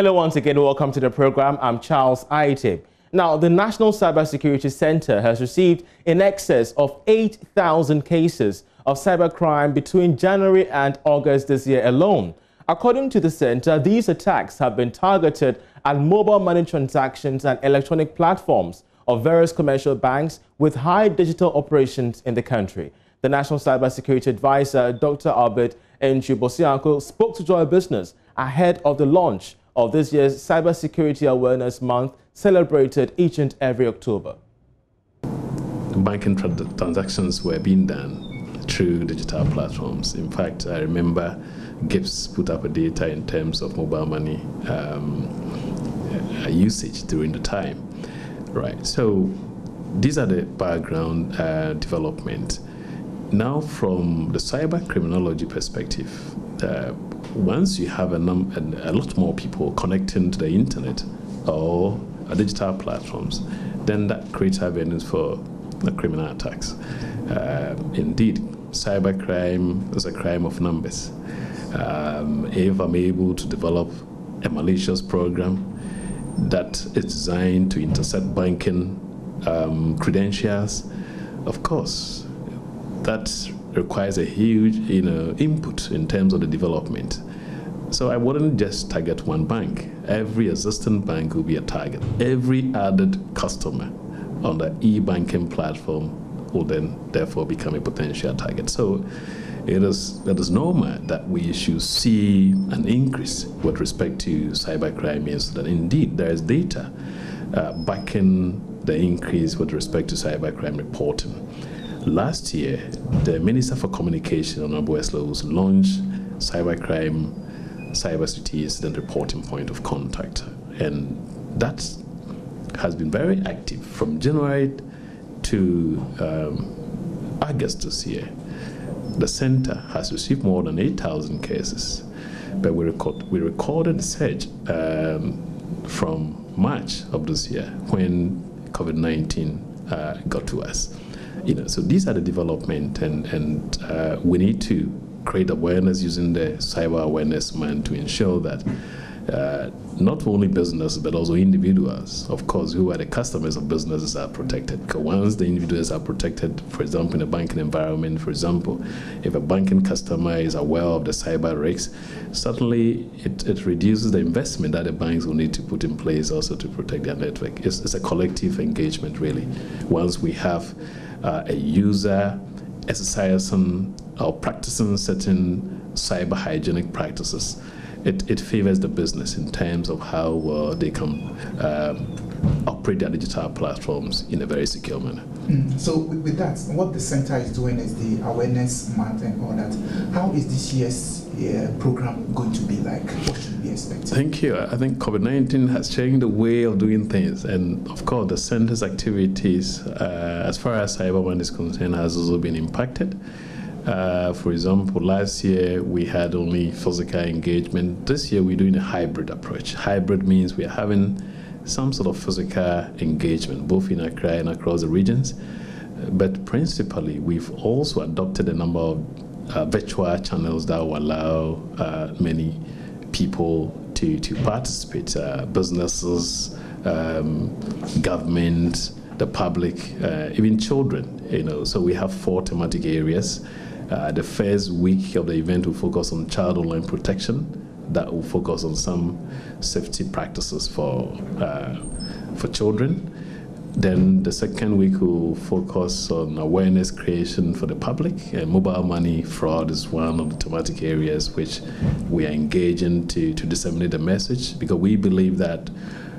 Hello once again, welcome to the program. I'm Charles Aitib. Now, the National Cybersecurity Center has received in excess of 8,000 cases of cybercrime between January and August this year alone. According to the center, these attacks have been targeted at mobile money transactions and electronic platforms of various commercial banks with high digital operations in the country. The National Cybersecurity Advisor, Dr. Albert Antwi-Boasiako, spoke to Joy Business ahead of the launch of this year's Cybersecurity Awareness Month celebrated each and every October. Banking tra transactions were being done through digital platforms. In fact, I remember GhIPSS put up a data in terms of mobile money um, uh, usage during the time. Right. So these are the background uh, development. Now, from the cyber criminology perspective, uh, once you have a, num- a, lot more people connecting to the internet or digital platforms, then that creates avenues for criminal attacks. Uh, indeed, cybercrime is a crime of numbers. Um, if I'm able to develop a malicious program that is designed to intercept banking um, credentials, of course, that requires a huge you know, input in terms of the development. So I wouldn't just target one bank. Every existing bank will be a target. Every added customer on the e-banking platform will then therefore become a potential target. So it is, it is normal that we should see an increase with respect to cybercrime incident. Indeed, there is data uh, backing the increase with respect to cybercrime reporting. Last year, the Minister for Communication, Honorable Ursula, launched cybercrime, cyber cybersecurity incident reporting point of contact. And that has been very active from January to um, August this year. The center has received more than 8,000 cases, but we, record, we recorded a surge um, from March of this year when COVID 19 uh, got to us you know, so these are the development, and and uh, we need to create awareness using the cyber awareness man to ensure that uh, not only business but also individuals, of course, who are the customers of businesses are protected. Because once the individuals are protected, for example, in a banking environment, for example, if a banking customer is aware of the cyber risks, certainly it, it reduces the investment that the banks will need to put in place also to protect their network. It's, it's a collective engagement, really. Once we have a user exercising or practicing certain cyber hygienic practices, it, it favors the business in terms of how uh, they can um, operate their digital platforms in a very secure manner. Mm. So with that, what the center is doing is the awareness month and all that. How is this year's uh, program going to be like? What should we expect? Thank you. I think COVID-19 has changed the way of doing things, and of course, the center's activities, uh, as far as cyber is concerned, has also been impacted. Uh, for example, last year we had only physical engagement. This year we're doing a hybrid approach. Hybrid means we're having some sort of physical engagement, both in Accra and across the regions. But principally, we've also adopted a number of uh, virtual channels that will allow uh, many people to, to participate uh, businesses, um, government, the public, uh, even children. You know, so we have four thematic areas. Uh, the first week of the event will focus on child online protection. That will focus on some safety practices for uh, for children. Then the second week will focus on awareness creation for the public. And mobile money fraud is one of the thematic areas which we are engaging to, to disseminate the message because we believe that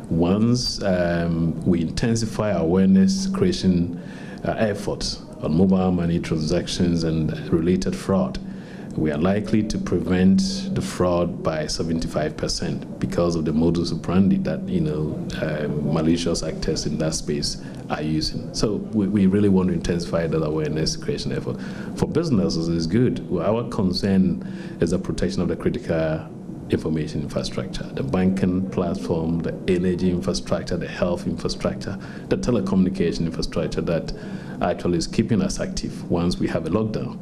once um, we intensify awareness creation uh, efforts on mobile money transactions and related fraud, we are likely to prevent the fraud by 75% because of the modus operandi that you know uh, malicious actors in that space are using. So we, we really want to intensify that awareness creation effort. For businesses, it's good. Our concern is the protection of the critical information infrastructure, the banking platform, the energy infrastructure, the health infrastructure, the telecommunication infrastructure that actually is keeping us active once we have a lockdown.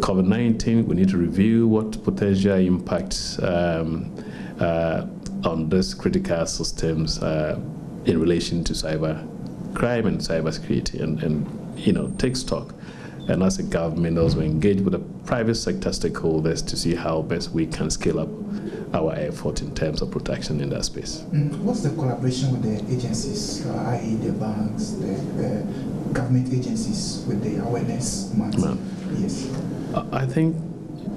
COVID 19, we need to review what potential impacts um, uh, on these critical systems uh, in relation to cyber crime and cybersecurity and, and, you know, take stock. And as a government, also engage with the private sector stakeholders to see how best we can scale up our effort in terms of protection in that space. Mm, what's the collaboration with the agencies, uh, i.e., the banks, the uh, government agencies, with the awareness month? Yes. I think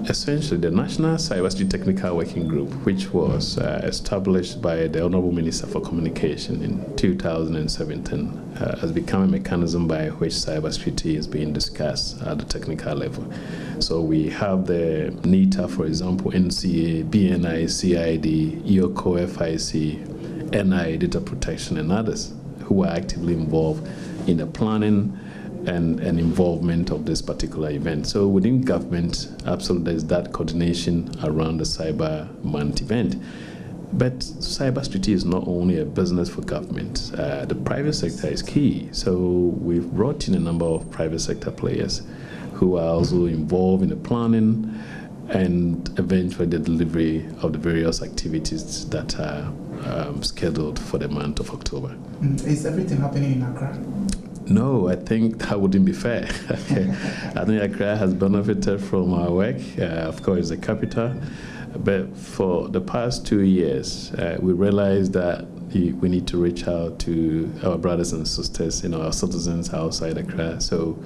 essentially the National Cybersecurity Technical Working Group, which was uh, established by the Honorable Minister for Communication in 2017, uh, has become a mechanism by which cybersecurity is being discussed at the technical level. So we have the NITA, for example, NCA, BNI, CID, EOCO, FIC, NI, Data Protection, and others who are actively involved in the planning and, and involvement of this particular event. So within government, absolutely there's that coordination around the Cyber Month event. But cybersecurity is not only a business for government. Uh, the private sector is key. So we've brought in a number of private sector players who are also involved in the planning and eventually the delivery of the various activities that are um, scheduled for the month of October. Mm, is everything happening in Accra? No, I think that wouldn't be fair. I think Accra has benefited from our work. Uh, of course, the capital. But for the past two years, uh, we realized that we need to reach out to our brothers and sisters, you know, our citizens outside Accra. So,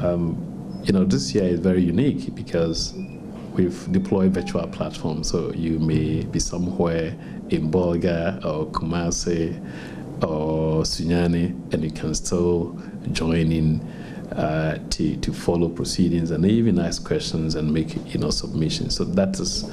um, you know, this year is very unique because we've deployed virtual platforms. So you may be somewhere in Bolga or Kumasi or Sunyani, and you can still join in uh, to, to follow proceedings and even ask questions and make you know submissions. So that is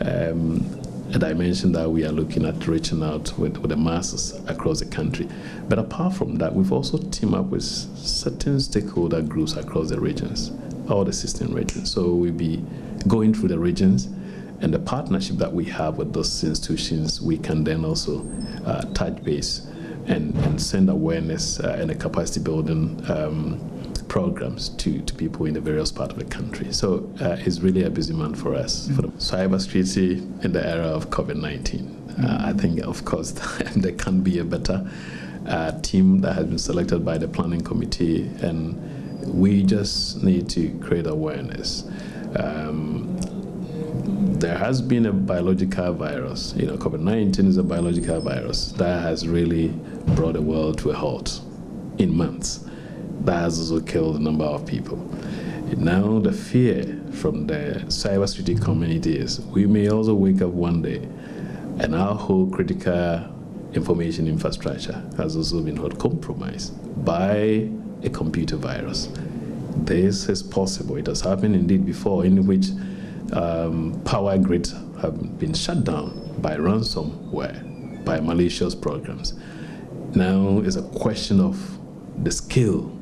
um, a dimension that we are looking at reaching out with, with the masses across the country. But apart from that, we've also teamed up with certain stakeholder groups across the regions, all the 16 regions. So we'll be going through the regions and the partnership that we have with those institutions, we can then also uh, touch base and, and send awareness uh, and a capacity building um, programs to, to people in the various parts of the country. So uh, it's really a busy month for us. Mm-hmm. For the cybersecurity in the era of COVID 19, mm-hmm. uh, I think, of course, there can be a better uh, team that has been selected by the planning committee, and we just need to create awareness. Um, there has been a biological virus. You know, COVID 19 is a biological virus that has really brought the world to a halt in months. That has also killed a number of people. Now, the fear from the cybersecurity community is we may also wake up one day and our whole critical information infrastructure has also been compromised by a computer virus. This is possible. It has happened indeed before, in which um, power grids have been shut down by ransomware, by malicious programs. Now it's a question of the skill.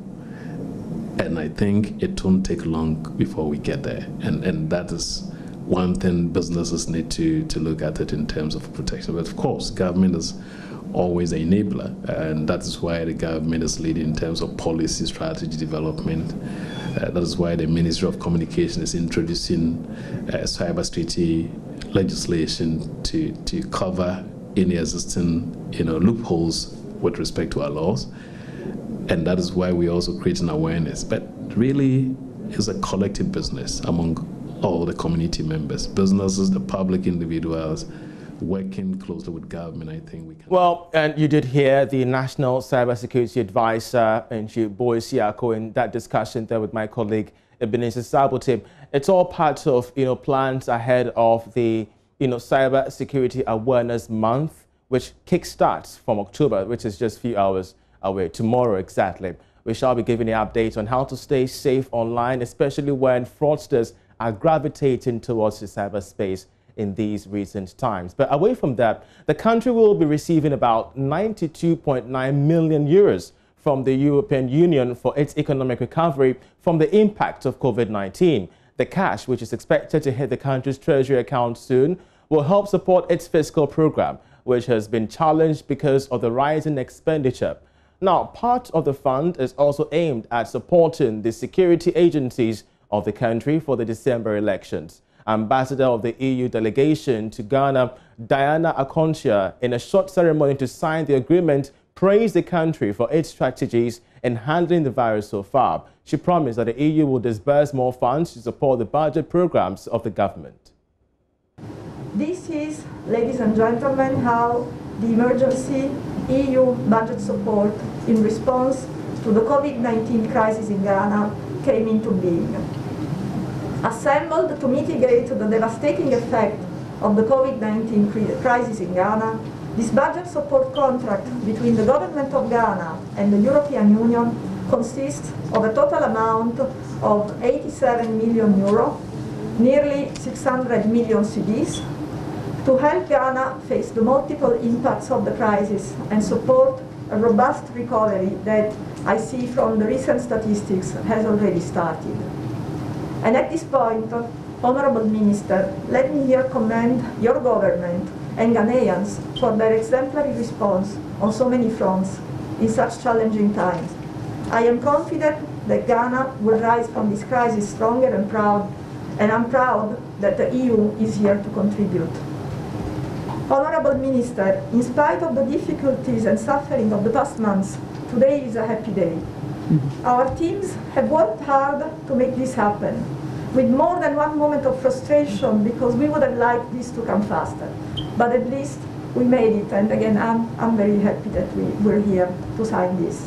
And I think it won't take long before we get there. And, and that is one thing businesses need to, to look at it in terms of protection. But of course, government is always an enabler, and that is why the government is leading in terms of policy strategy development uh, that is why the Ministry of Communication is introducing uh, cybersecurity legislation to, to cover any existing you know, loopholes with respect to our laws. And that is why we're also creating awareness. But really, it's a collective business among all the community members, businesses, the public individuals, working closely with government, I think we can. Well, and you did hear the National Cybersecurity Advisor, and Boy Siako, in that discussion there with my colleague Ebenezer Sabote. It's all part of you know plans ahead of the you know Cybersecurity Awareness Month, which kickstarts from October, which is just a few hours away. Tomorrow, exactly. We shall be giving you updates on how to stay safe online, especially when fraudsters are gravitating towards the cyberspace in these recent times. But away from that, the country will be receiving about 92.9 million euros from the European Union for its economic recovery from the impact of COVID-19. The cash, which is expected to hit the country's treasury account soon, will help support its fiscal program, which has been challenged because of the rising expenditure. Now, part of the fund is also aimed at supporting the security agencies of the country for the December elections. Ambassador of the EU delegation to Ghana, Diana Acconcia, in a short ceremony to sign the agreement, praised the country for its strategies in handling the virus so far. She promised that the EU will disburse more funds to support the budget programs of the government. This is, ladies and gentlemen, how the emergency EU budget support in response to the COVID-19 crisis in Ghana came into being. Assembled to mitigate the devastating effect of the COVID-19 crisis in Ghana, this budget support contract between the government of Ghana and the European Union consists of a total amount of 87 million euro, nearly 600 million cedis, to help Ghana face the multiple impacts of the crisis and support a robust recovery that I see from the recent statistics has already started. And at this point, Honorable Minister, let me here commend your government and Ghanaians for their exemplary response on so many fronts in such challenging times. I am confident that Ghana will rise from this crisis stronger and proud, and I'm proud that the EU is here to contribute. Honorable Minister, in spite of the difficulties and suffering of the past months, today is a happy day. Our teams have worked hard to make this happen, with more than one moment of frustration because we would have liked this to come faster. But at least we made it, and again, I'm, I'm very happy that we, we're here to sign this.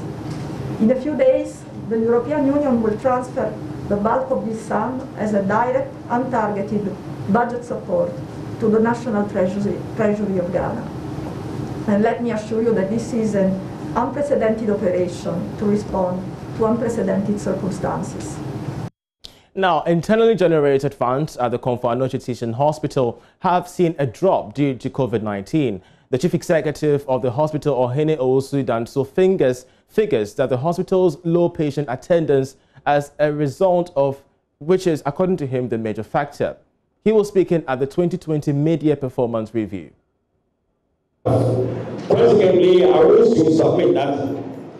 In a few days, the European Union will transfer the bulk of this sum as a direct, untargeted budget support to the National Treasury, Treasury of Ghana. And let me assure you that this is an unprecedented operation to respond to unprecedented circumstances. Now, internally generated funds at the Komfo Anokye Teaching Hospital have seen a drop due to COVID-19. The chief executive of the hospital, Ohene Owusu Danso, fingers, figures that the hospital's low patient attendance as a result of which is, according to him, the major factor. He was speaking at the 2020 Mid-Year Performance Review. Consequently, I wish to submit that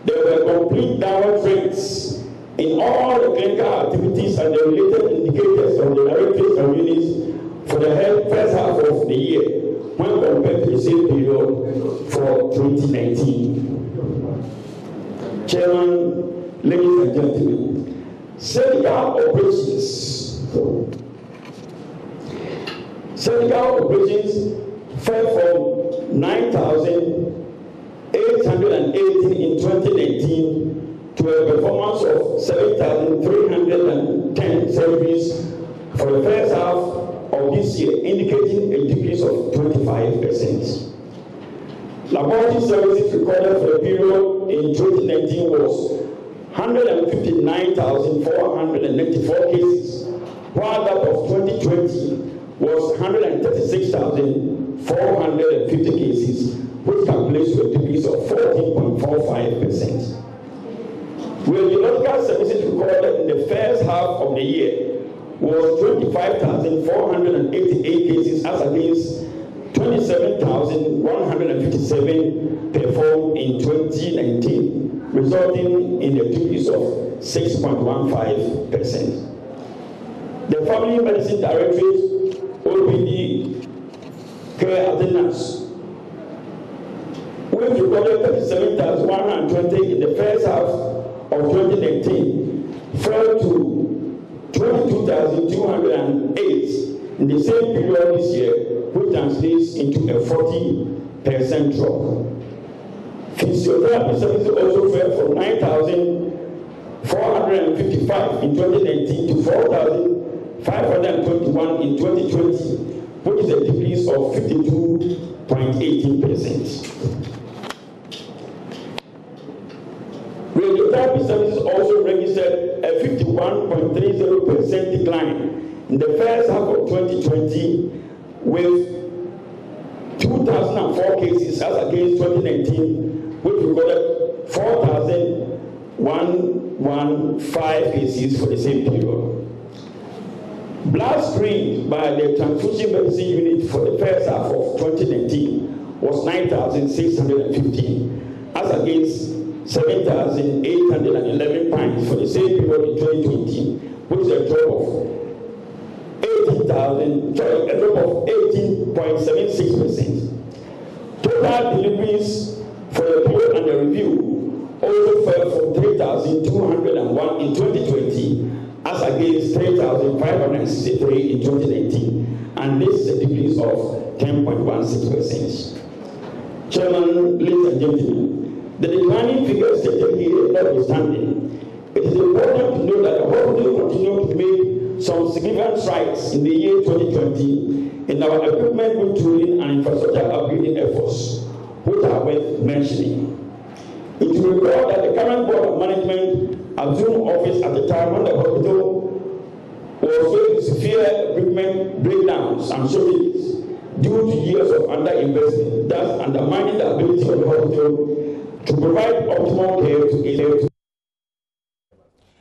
there were complete downward trends in all the clinical activities and the related indicators of the directives and units for the first half of the year when compared to the same period for 2019. Chairman, ladies and gentlemen, surgical operations Surgical operations fell from 9,818 in 2019 to a performance of 7,310 surgeries for the first half of this year, indicating a decrease of 25%. Laboratory services recorded for the period in 2019 was 159,494 cases, while that of 2020 was 136,450 cases, which calculates to a decrease of 14.45%. Radiological services recorded in the first half of the year was 25,488 cases as against 27,157 performed in 2019, resulting in a decrease of 6.15%. The Family Medicine Directorate OPD care attendance. We've recorded 37,120 in the first half of 2019, fell to 22,208 in the same period this year, which translates into a 40% drop. Physiotherapy services also fell from 9,455 in 2019 to 4,000. 521 in 2020, which is a decrease of 52.18%. Radiotherapy services also registered a 51.30% decline in the first half of 2020 with 2,004 cases as against 2019, which recorded 4,115 cases for the same period. Blood by the transfusion medicine unit for the first half of 2019 was 9,615, as against 7,811 pints for the same period in 2020, which is a drop of thousand, sorry, a drop of eighteen point seven six percent. Total deliveries for the period under review also fell from three thousand two hundred and one in twenty twenty as against three thousand five hundred and sixty-three in twenty nineteen, and this is a decrease of ten point one six percent. Chairman, ladies and gentlemen, the declining figures stated here notwithstanding, it is important to note that the hospital continued to make some significant strides in the year 2020 in our equipment retooling and infrastructure upgrading efforts, which are worth mentioning. It will recall that the current board of management assumed office at the time when the hospital was facing severe equipment breakdowns and shortages due to years of underinvestment, thus undermining the ability of the hospital to provide optimal care to its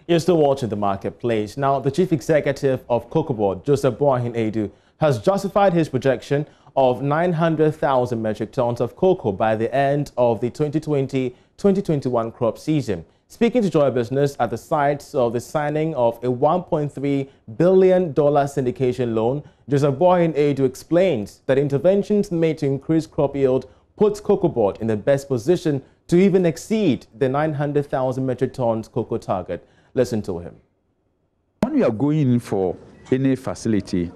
You're still watching the marketplace. Now, the chief executive of Cocoa Board, Joseph Boahen Aidoo, has justified his projection of 900,000 metric tons of cocoa by the end of the 2020-2021 crop season. Speaking to Joy Business at the site of the signing of a $1.3 billion syndication loan, Joseph Boahen Aidoo explains that interventions made to increase crop yield puts Cocoa Board in the best position to even exceed the 900,000 metric tons cocoa target. Listen to him. When you are going in for any facility,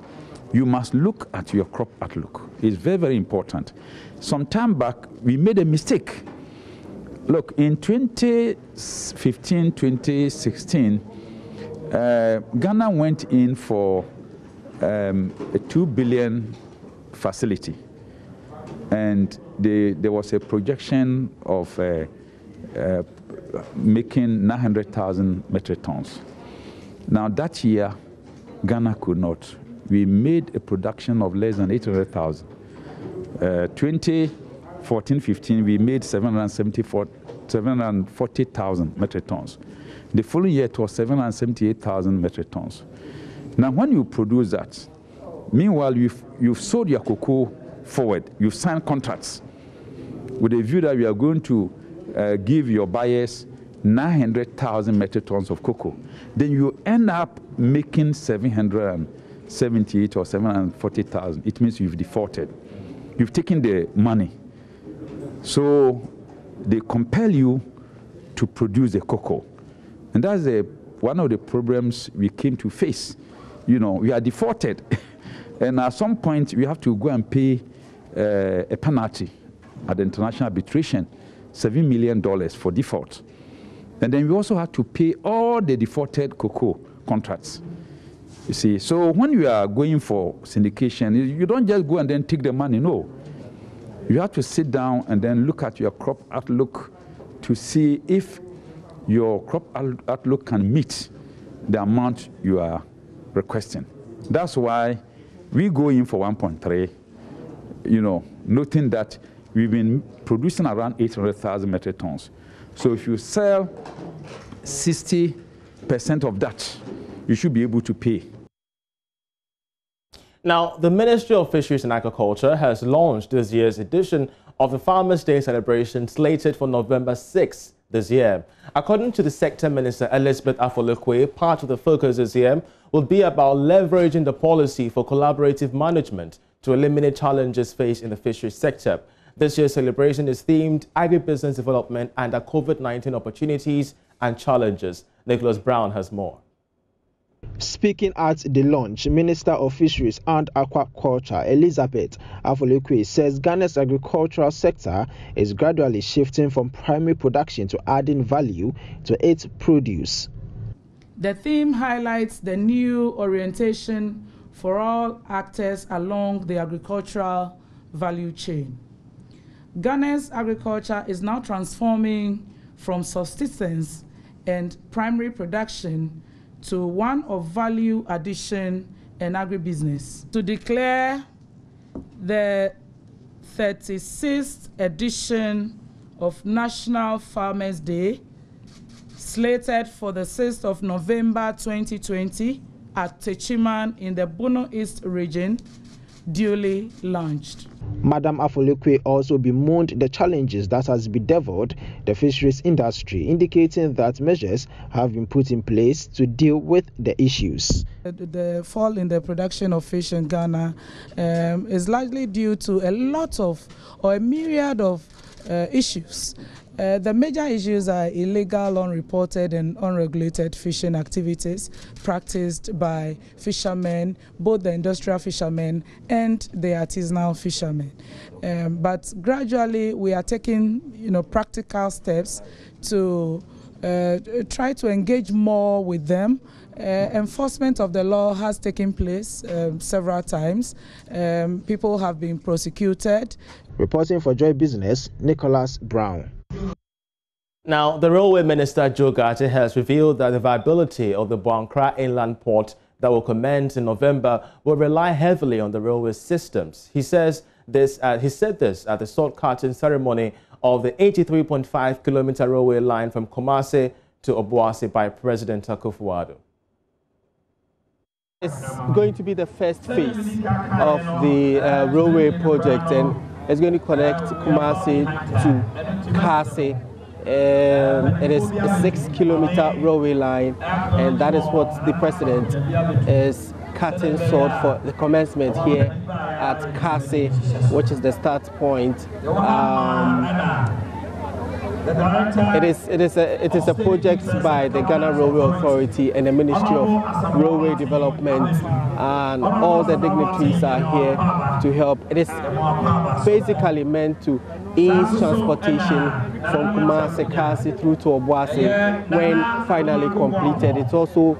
you must look at your crop outlook. It's very, very important. Some time back, we made a mistake Look, in 2015, 2016, uh, Ghana went in for um, a 2 billion facility. And they, there was a projection of uh, uh, making 900,000 metric tons. Now, that year, Ghana could not. We made a production of less than 800,000. Uh, 2014 15, we made 774 740,000 metric tons. The following year, it was 778,000 metric tons. Now, when you produce that, meanwhile, you've, you've sold your cocoa forward, you've signed contracts with a view that you are going to uh, give your buyers 900,000 metric tons of cocoa. Then you end up making 778 or 740,000. It means you've defaulted. You've taken the money. So they compel you to produce the cocoa. And that's a, one of the problems we came to face. You know, we are defaulted. and at some point, we have to go and pay uh, a penalty at the international arbitration, $7 million for default. And then we also have to pay all the defaulted cocoa contracts. You see, so when you are going for syndication, you don't just go and then take the money, no. You have to sit down and then look at your crop outlook to see if your crop outlook can meet the amount you are requesting. That's why we go in for 1.3, you know, noting that we've been producing around 800,000 metric tons. So if you sell 60% of that, you should be able to pay now, the Ministry of Fisheries and Aquaculture has launched this year's edition of the Farmers' Day celebration slated for November 6 this year. According to the Sector Minister Elizabeth Afoley Quaye, part of the focus this year will be about leveraging the policy for collaborative management to eliminate challenges faced in the fisheries sector. This year's celebration is themed Agribusiness Development and COVID-19 Opportunities and Challenges. Nicholas Brown has more. Speaking at the launch, Minister of Fisheries and Aquaculture Elizabeth Afoley Quaye says Ghana's agricultural sector is gradually shifting from primary production to adding value to its produce. The theme highlights the new orientation for all actors along the agricultural value chain. Ghana's agriculture is now transforming from subsistence and primary production to one of value addition and agribusiness. To declare the 36th edition of National Farmers Day, slated for the 6th of November 2020 at Techiman in the Bono East region, duly launched. Madam Afoley Quaye also bemoaned the challenges that has bedeviled the fisheries industry, indicating that measures have been put in place to deal with the issues. The fall in the production of fish in Ghana um, is largely due to a lot of or a myriad of uh, issues. Uh, the major issues are illegal, unreported, and unregulated fishing activities practiced by fishermen, both the industrial fishermen and the artisanal fishermen. Um, but gradually, we are taking, you know, practical steps to uh, try to engage more with them. Uh, enforcement of the law has taken place um, several times. Um, people have been prosecuted. Reporting for Joy Business, Nicholas Brown. Now, the Railway Minister Joe Ghartey has revealed that the viability of the Boankra Inland Port that will commence in November will rely heavily on the railway systems. He says this. Uh, he said this at the salt cutting ceremony of the 83.5 kilometer railway line from Kumasi to Obuasi by President Akufo-Addo. It's going to be the first phase of the uh, railway project, and it's going to connect Kumasi to Kaase it is a six kilometer railway line, and that is what the president is cutting short for the commencement here at Kaase, which is the start point. Um, it is it is a it is a project by the Ghana Railway Authority and the Ministry of Railway Development, and all the dignitaries are here to help. It is basically meant to ease transportation from Kumasi Kaase through to Obuasi when finally completed. It's also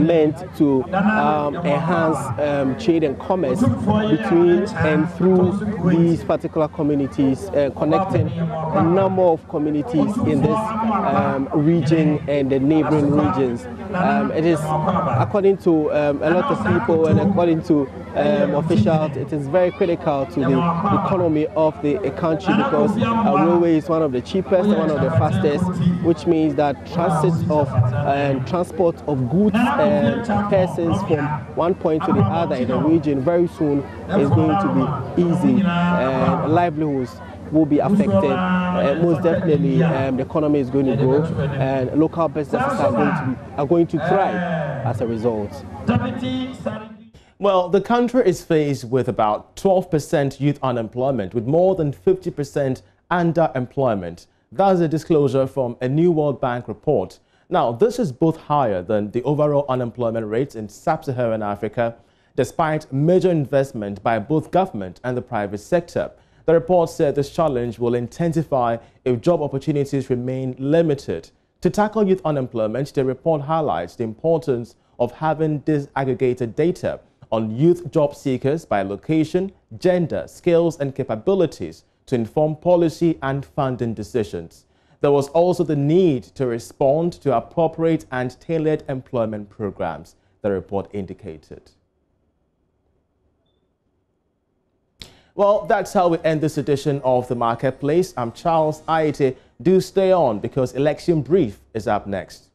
meant to um, enhance um, trade and commerce between and through these particular communities, uh, connecting a number of communities in this um, region and the neighboring regions. Um, it is, according to um, a lot of people and according to um, officials, it is very critical to the economy of the country because a railway is one of the cheapest, one of the fastest, which means that transit of transport of goods and persons from one point to the other in the region very soon is going to be easy and livelihoods will be affected. Uh, most definitely, um, the economy is going to grow, and local businesses are going to be, are going to thrive as a result. Well, the country is faced with about 12% youth unemployment, with more than 50% underemployment. That's a disclosure from a new World Bank report. Now, this is both higher than the overall unemployment rates in sub-Saharan Africa, despite major investment by both government and the private sector. The report said this challenge will intensify if job opportunities remain limited. To tackle youth unemployment, the report highlights the importance of having disaggregated data on youth job seekers by location, gender, skills and capabilities to inform policy and funding decisions. There was also the need to respond to appropriate and tailored employment programs, the report indicated. Well, that's how we end this edition of The Marketplace. I'm Charles Aite. Do stay on because Election Brief is up next.